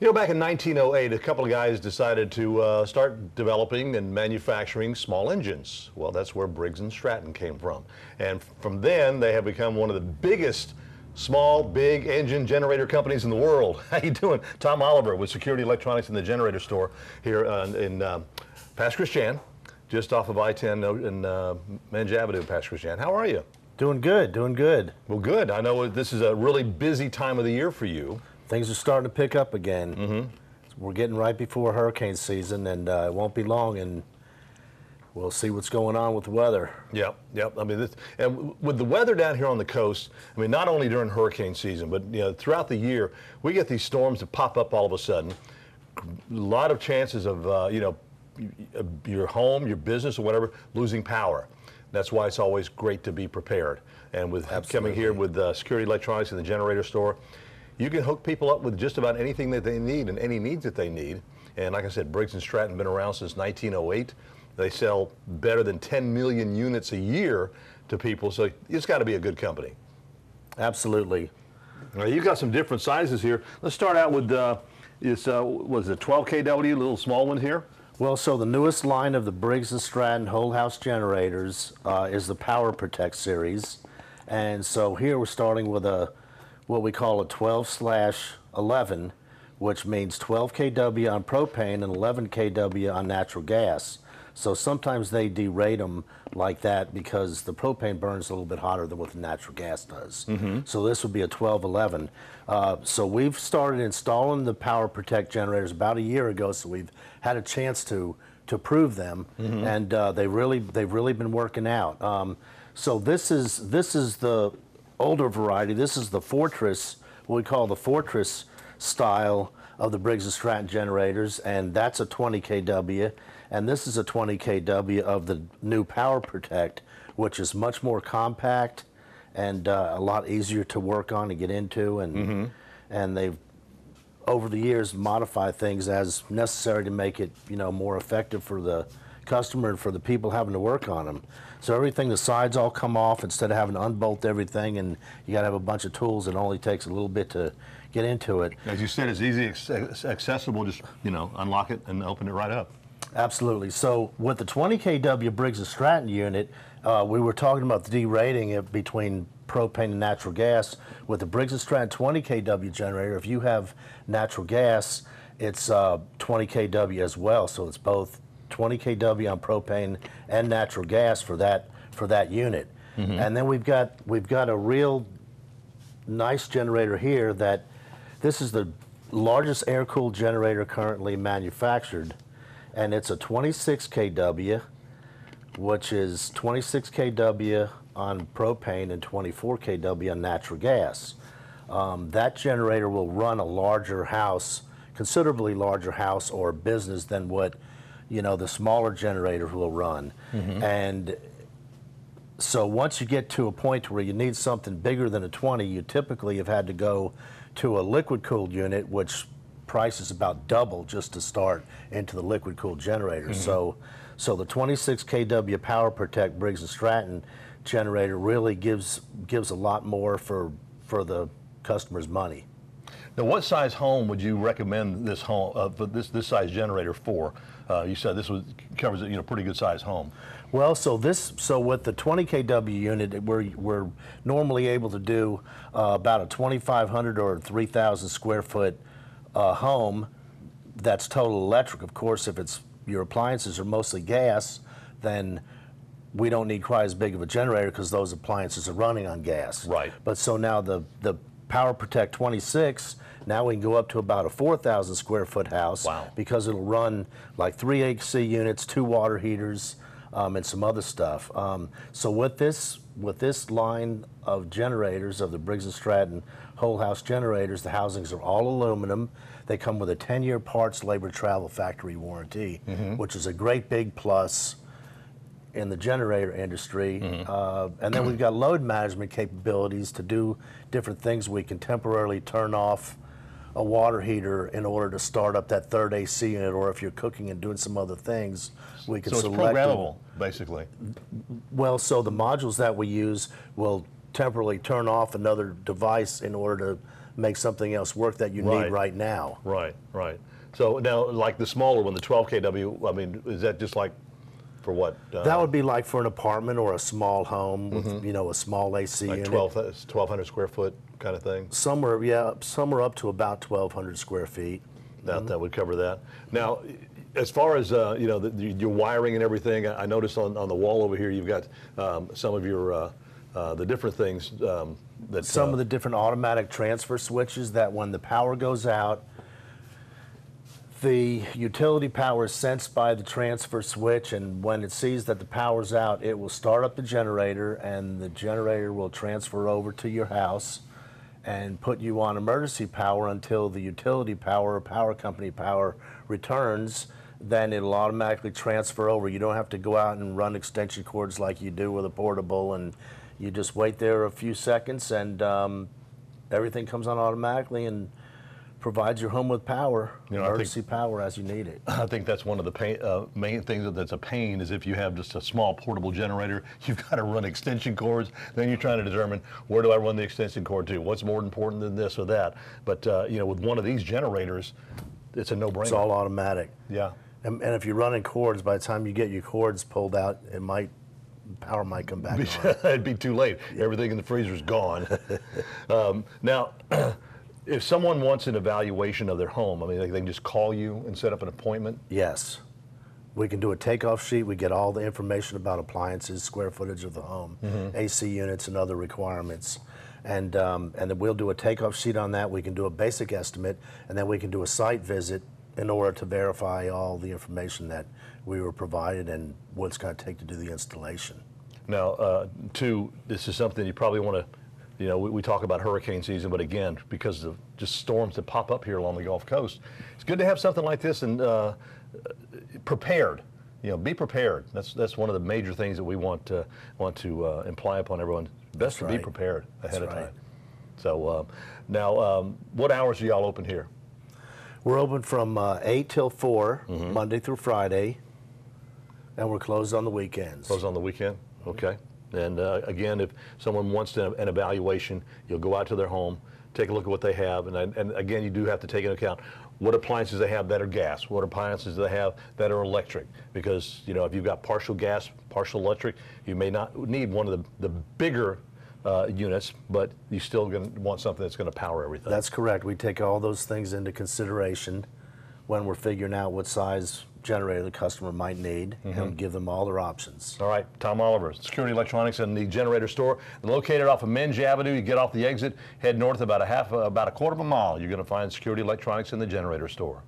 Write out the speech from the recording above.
You know, back in 1908, a couple of guys decided to uh, start developing and manufacturing small engines. Well, that's where Briggs and Stratton came from. And from then, they have become one of the biggest small, big engine generator companies in the world. How you doing? Tom Oliver with Security Electronics in the Generator Store here uh, in uh, Pass Christian, just off of I-10 in uh, Menge Avenue, Pass Christian. How are you? Doing good, doing good. Well, good. I know this is a really busy time of the year for you. Things are starting to pick up again. Mm-hmm. We're getting right before hurricane season, and uh, it won't be long, and we'll see what's going on with the weather. Yep, yep. I mean, this, and with the weather down here on the coast, I mean, not only during hurricane season, but you know, throughout the year, we get these storms that pop up all of a sudden. A lot of chances of uh, you know your home, your business, or whatever losing power. That's why it's always great to be prepared. And with Absolutely. coming here with uh, Security Electronics and the Generator Store, you can hook people up with just about anything that they need and any needs that they need. And like I said, Briggs and Stratton been around since 1908. They sell better than 10 million units a year to people, so it's got to be a good company. Absolutely. Now, you've got some different sizes here. Let's start out with uh, this, uh, was it 12 kW, little small one here? Well, so the newest line of the Briggs & Stratton whole house generators uh, is the Power Protect series. And so here we're starting with a what we call a 12 slash 11, which means 12 kW on propane and 11 kW on natural gas. So sometimes they derate them like that because the propane burns a little bit hotter than what the natural gas does. Mm-hmm. So this would be a 1211. Uh, so we've started installing the Power Protect generators about a year ago. So we've had a chance to to prove them, mm-hmm. and uh, they really they've really been working out. Um, so this is this is the older variety. This is the Fortress, what we call the Fortress style of the Briggs & Stratton generators, and that's a 20 kW. And this is a 20 kW of the new Power Protect, which is much more compact and uh, a lot easier to work on and get into. And mm-hmm. and they've over the years modified things as necessary to make it you know more effective for the customer and for the people having to work on them. So everything, the sides all come off instead of having to unbolt everything, and you got to have a bunch of tools. It only takes a little bit to get into it. As you said, it's easy, accessible. Just you know, unlock it and open it right up. Absolutely. So with the 20 kW Briggs & Stratton unit, uh, we were talking about the derating it between propane and natural gas. With the Briggs & Stratton 20 kW generator, if you have natural gas, it's uh, 20 kW as well. So it's both 20 kW on propane and natural gas for that for that unit. Mm-hmm. And then we've got we've got a real nice generator here that this is the largest air cooled generator currently manufactured and it's a 26 kW which is 26 kW on propane and 24 kW on natural gas. Um, that generator will run a larger house, considerably larger house or business than what you know, the smaller generators will run. Mm-hmm. And so once you get to a point where you need something bigger than a 20, you typically have had to go to a liquid cooled unit, which price is about double just to start into the liquid cooled generator. Mm-hmm. So, so the 26 kW Power Protect Briggs and Stratton generator really gives gives a lot more for for the customer's money. Now, what size home would you recommend this home uh, this this size generator for? Uh, you said this was covers you know pretty good size home. Well, so this so with the 20 kW unit, we're we're normally able to do uh, about a 2,500 or 3,000 square foot uh, home. That's total electric. Of course, if it's your appliances are mostly gas, then we don't need quite as big of a generator because those appliances are running on gas. Right. But so now the the Power Protect 26 now we can go up to about a 4,000 square foot house wow. because it'll run like three AC units, two water heaters, um, and some other stuff. Um, so with this with this line of generators of the Briggs and Stratton whole house generators, the housings are all aluminum. They come with a 10-year parts, labor, travel, factory warranty, mm-hmm. which is a great big plus in the generator industry. Mm-hmm. Uh, and then we've got load management capabilities to do different things. We can temporarily turn off a water heater in order to start up that third AC unit, or if you're cooking and doing some other things, we can so select. So it's programmable, basically. Well, so the modules that we use will temporarily turn off another device in order to make something else work that you Right. need right now. Right, right. So now, like the smaller one, the 12 kW. I mean, is that just like for what? Uh, That would be like for an apartment or a small home with, you know, a small AC Mm-hmm. like unit. 12, 1200 square foot kind of thing. Some are, yeah, some are up to about 1,200 square feet. That that would cover that. Now, as far as uh, you know, the, your wiring and everything, I I noticed on, on the wall over here, you've got um, some of your uh, uh, the different things um, that Some uh, of the different automatic transfer switches that when the power goes out, the utility power is sensed by the transfer switch, and when it sees that the power's out, it will start up the generator, and the generator will transfer over to your house and put you on emergency power until the utility power or power company power returns. Then it'll automatically transfer over. You don't have to go out and run extension cords like you do with a portable, and you just wait there a few seconds, and um, everything comes on automatically and provides your home with power, You know, I think- emergency power as you need it. I think that's one of the pain, uh, main things that's a pain is if you have just a small portable generator, you've got to run extension cords. Then you're trying to determine where do I run the extension cord to? What's more important than this or that? But uh, you know, with one of these generators, it's a no-brainer. It's all automatic. yeah. And, and if you're running cords, by the time you get your cords pulled out, it might power might come back. It'd be too late. Everything in the freezer's gone. um, now, if someone wants an evaluation of their home, I mean, they, they can just call you and set up an appointment. Yes. We can do a takeoff sheet. We get all the information about appliances, square footage of the home, AC units, and other requirements. And, um, and then we'll do a takeoff sheet on that. We can do a basic estimate, and then we can do a site visit in order to verify all the information that we were provided and what it's going to take to do the installation. Now, uh, two, this is something you probably want to, you know, we, we talk about hurricane season, but again, because of just storms that pop up here along the Gulf Coast, it's good to have something like this and uh, prepared. You know, be prepared. That's that's one of the major things that we want uh, want to uh, imply upon everyone. Best That's to be prepared ahead That's of right. time. So uh, now, um, what hours are y'all open here? We're open from uh, 8 till 4, Mm-hmm. Monday through Friday, and we're closed on the weekends. Closed on the weekend? Okay. And uh, again, if someone wants an evaluation, you'll go out to their home, take a look at what they have, and, and again, you do have to take into account what appliances they have that are gas, what appliances they have that are electric, because you know if you've got partial gas, partial electric, you may not need one of the, the bigger uh, units, but you still going to want something that's going to power everything. That's correct. We take all those things into consideration when we're figuring out what size generator the customer might need Mm-hmm. and give them all their options. All right, Tom Oliver, Security Electronics and the Generator Store, located off of Menge Avenue. You get off the exit, head north about a half, about a quarter of a mile. You're going to find Security Electronics and the Generator Store.